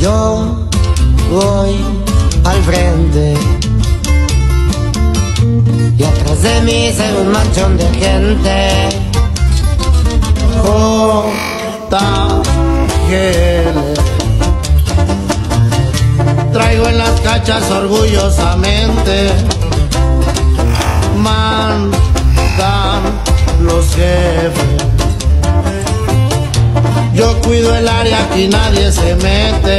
Yo voy al frente y atrás de mí se ve un manchón de gente. Traigo en las cachas orgullosamente. Mandan los jefes. Yo cuido el área, aquí nadie se mete.